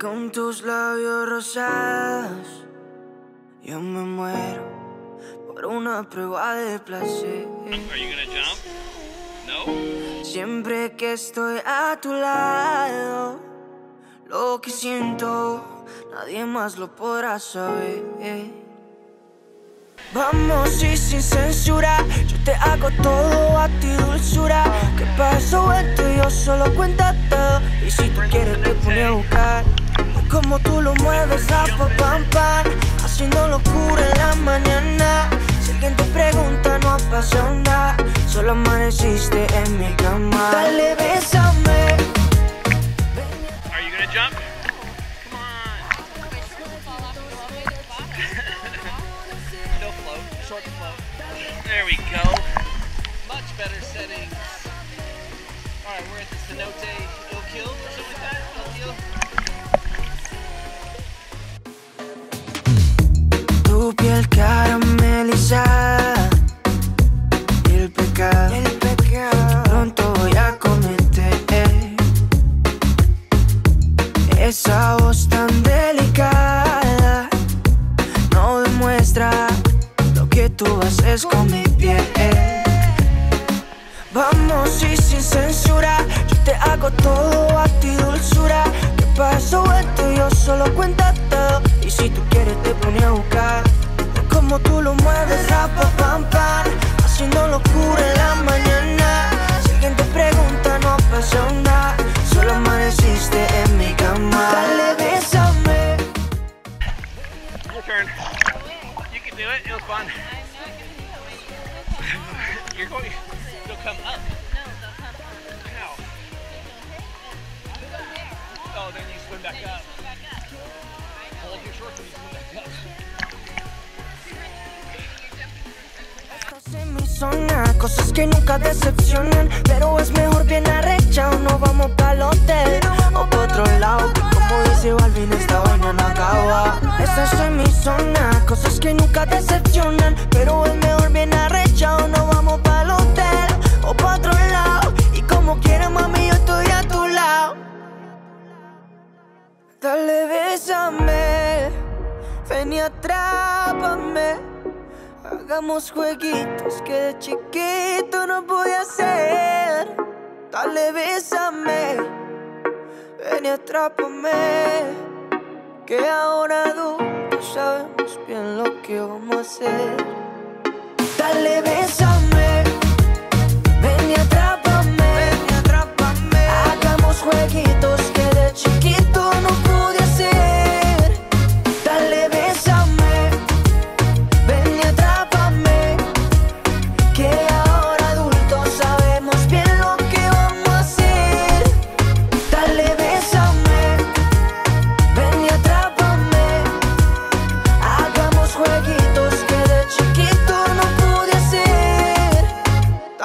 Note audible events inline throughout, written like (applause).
Con tus labios rosados, yo me muero por una prueba de placer. Are you gonna jump? No? Siempre que estoy a tu lado, lo que siento, nadie más lo podrá saber. Vamos y sin censura, yo te hago todo a ti dulzura. Solo cuenta todo. Y si tú quieres te pone a buscar. Como tú lo mueves, rapo, pam, pam Haciendo locura en la mañana Si alguien te pregunta, no nada Solo amaneciste en mi cama Dale, bésame Are you gonna jump? (laughs) There we go. Much better settings. Alright, we're at the Cenote or something like that. Tu piel caramelizada y el pecado, el pecado. Pronto voy a cometer esa voz tan delicada. No demuestra lo que tú haces con mi piel vamos y sin censura yo te hago todo a ti dulzura que pasó esto yo solo todo y si tú quieres te pone a buscar como tú lo mueves rapa pam haciendo locura en la mañana si alguien te pregunta no ha pasado nada solo amaneciste en mi cama dale bésame Your turn. You can do it. It was fun. (laughs) You're going. You'll come up. How? Oh, then you swim back up. Hold your shorts you swim back up. Mi zona, cosas que nunca decepcionan Pero es mejor bien arrecha o no vamos pa'l hotel O pa' otro lado, que como dice Balvin esta vaina no acaba Estás en mi zona, cosas que nunca decepcionan Pero es mejor bien arrecha o no ven y atrápame Hagamos jueguitos que de chiquito no podía hacer. Dale, bésame, ven y atrápame. Que ahora adultos sabemos bien lo que vamos a hacer. Dale, bésame,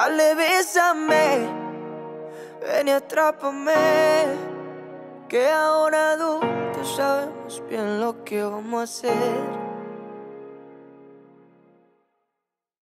Dale, bésame, ven y atrápame. Que ahora adultos sabemos bien lo que vamos a hacer.